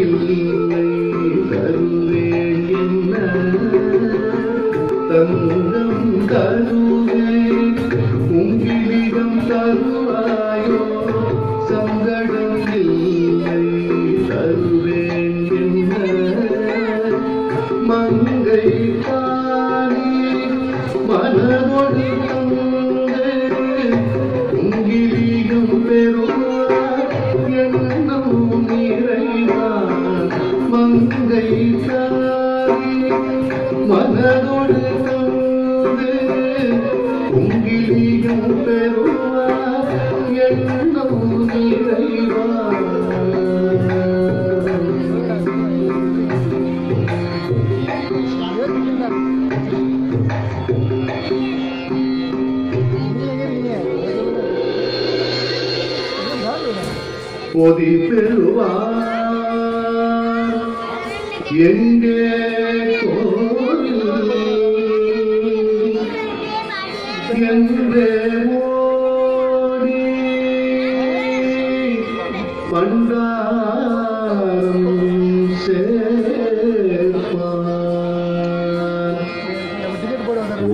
இல்லை தருவேன் என்ன? தங்கம் தருவேன் உங்கள் பொதி பெறுவார் எங்கே என்றே ஓடி பண்டாரம் சேர்ப்பார்.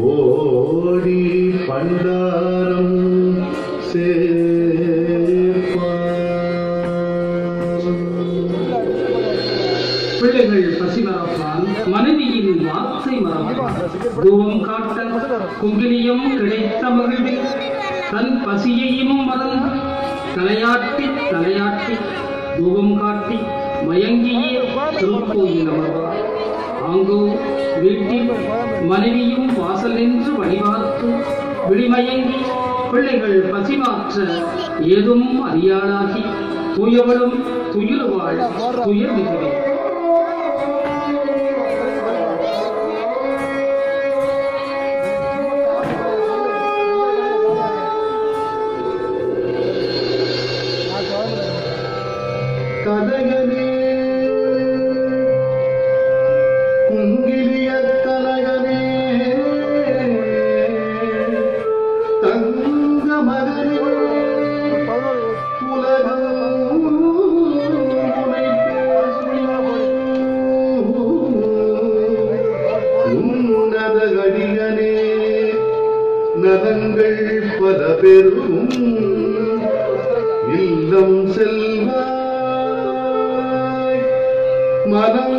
ஓடி பண்டாரம் சேர்ப்பார் மனைவியின் தூவம் காட்ட குங்கிலியம் கிடைத்த மகிழ்வில் தன் பசியையும் மறந்து தலையாட்டி தலையாட்டி தூவம் காட்டி மயங்கியே திருக்கோயில் ஆங்கோ வீட்டில் மனைவியும் வாசல் நின்று வழிபார்த்து விழிமயங்கி பிள்ளைகள் பசி மாற்ற ஏதும் அறியாளாகி துயவளும் துயிலுவாள் துயர் மிகுதி மனங்கள்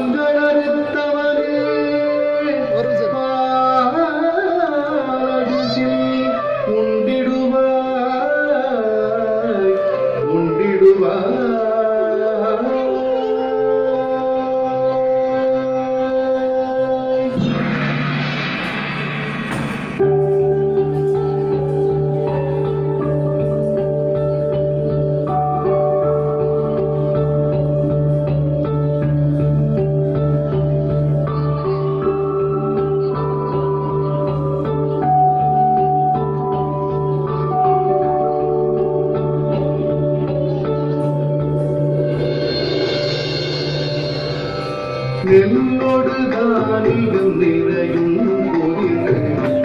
தானியம் நிறையும்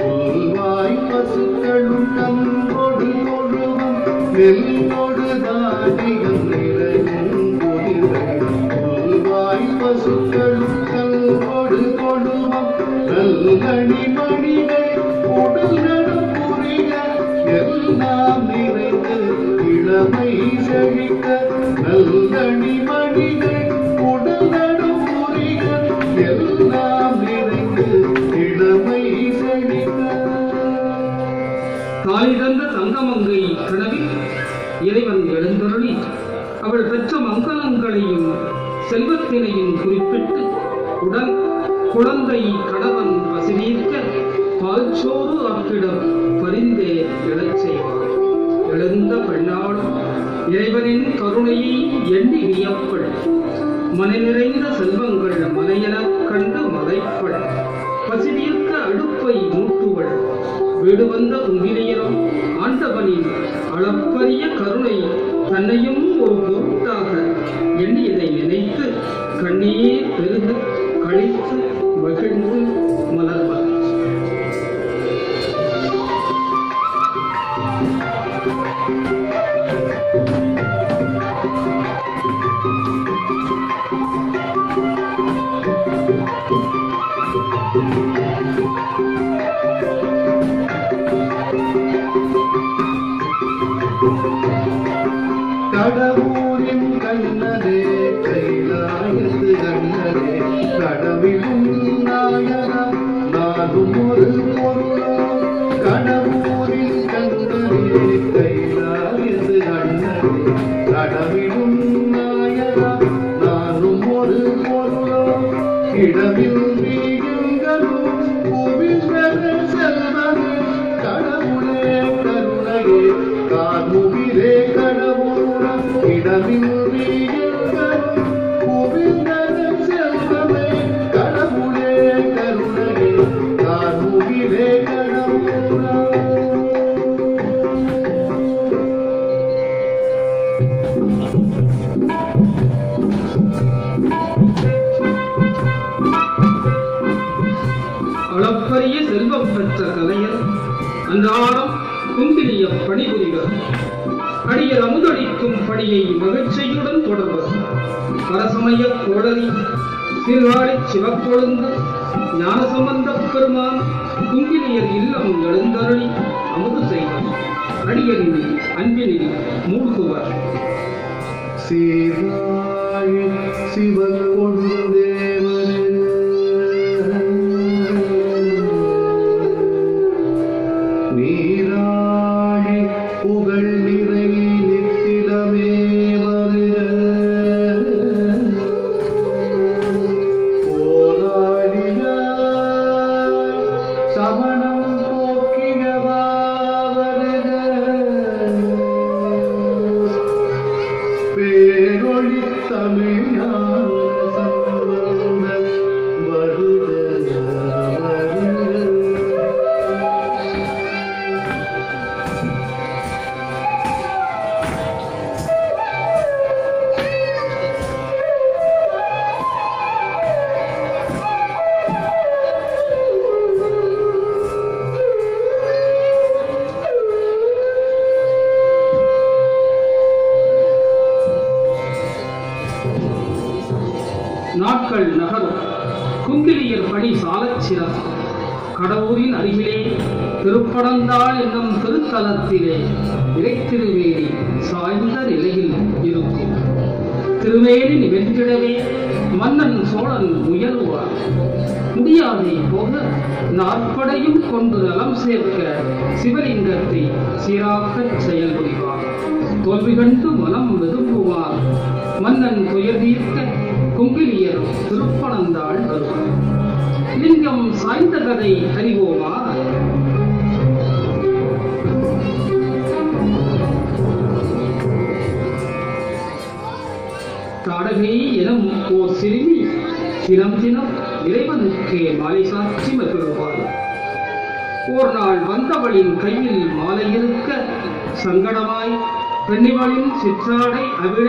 சொல்வாய் பசுக்களும் நன்றோடு தொழுவும் நெல்லோடு தானியம் நிறையும் சொல்வாய் பசுக்களும் நன்றோடு தொழுவும் நல்லணி மணிகள் உடல் புரிய எல்லாம் நிறைந்து இளமை செழிக்க. நல்லணி மணிகள் உடல் புரிய எல்லாம் தந்த கனவில் இறைவன் எழுந்தருளி அவள் பெற்ற மங்களங்களையும் செல்வத்தினையும் குறிப்பிட்டு உடன் குழந்தை கணவன் வசதிக்க பால்சோறு அக்கிடம் பரிந்தே எழச் செய்வார். எழுந்த பெண்ணாளும் இறைவனின் கருணையை எண்ணி வியப்பள். மனை நிறைந்த செல்வங்கள் மனையெனக் கண்டு மலைப்பள். பசிவீர்க்க அடுப்பை மூட்டுவள். வீடுவந்த உங்கிரியரும் ஆண்டவனின் அளப்பரிய கருணை தன்னையும் ஒரு பொருட்டாக எண்ணியதை நினைத்து கண்ணீர் பெருக கழித்து மகிழ்ந்து மலர்வார். thank you கடவுரின் கண்ணதே கைலாயத்து கண்ணதே. கடவிலும் நாயனா நானும் ஒரு பொருளோ கடவுள் அளப்பரிய செல்வம் பெற்ற கலைஞர் அன்றாடம் குங்கிலிய பணிபுரிவர். அடியர் அமுதளிக்கும் பணியை மகிழ்ச்சியுடன் தொடர்வர். பரசமய கோடலி சீர்காழி சிவக்கொழுந்து ஞானசம்பந்த பெருமான் குங்கிலியர் இல்லம் எழுந்தருளி அமுது செய்வர். அடியரின் அன்பினில் மூழ்குவர். சீராய் சிவன் நாட்கள் நகரும். குங்கிலியர் பணி சாலச் சிறப்பு கடவுரின் அருகிலே திருப்படந்தாள் என்னும் திருத்தலத்திலே இறைத்திருவேலி சாய்ந்த நிலையில் இருக்கும். திருவேலி வென்றிடவே மன்னன் சோழன் முயல்வார். முடியாதே போக நாற்படையும் கொண்டு நலம் சேர்க்க சிவலிங்கத்தை சீராக்கச் செயல்புரிவார் தோல்வி கண்டு மனம் வெதும்புவார். மன்னன் துயர் தீர்க்க குங்கிலியர் திருப்பணந்தாள் லிங்கம் சாய்ந்த கதை அறிவோமா? தாடகை எனும் ஓர் சிறுமி தினம் தினம் இறைவனுக்கு மாலை சாட்சி மகிழ்வாள். ஓர் நாள் வந்தவளின் கையில் மாலை இருக்க சங்கடமாய் பெண்ணிவளின் சிற்றாடை அவிழ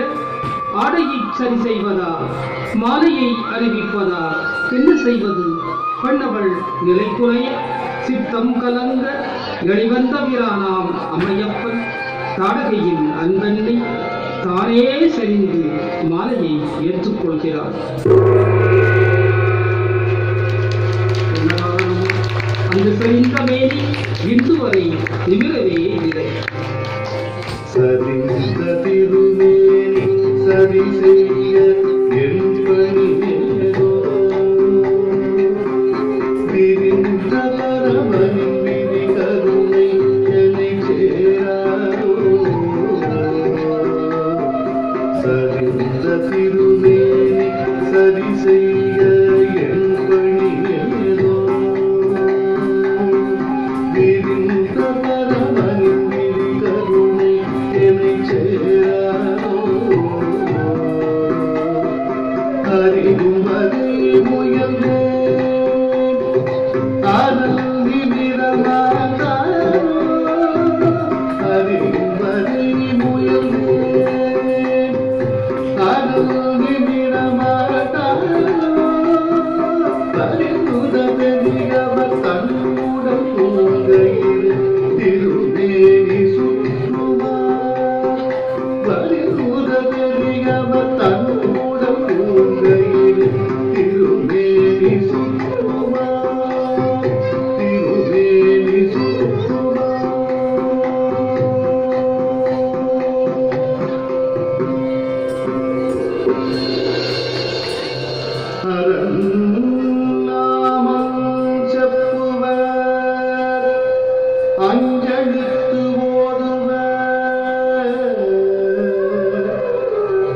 ஆடையை சரி செய்வதா மாலையை அறிவிப்பதா என்ன செய்வது? பெண்ணவள் நிலை குறைய சித்தம் கலந்த வெளிவந்தவிரானாம் அம்மையப்பன் தாடகையின் அன்பெண்ணை தானே செறிந்து மாலையை ஏற்றுக்கொள்கிறார் அந்த செறிந்த மேனி இன்று வரை நிமிரவே இல்லை. சரிந்த திருமேனி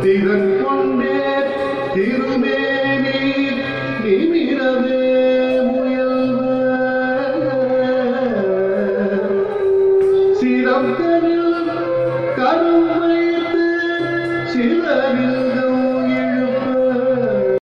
देख रहे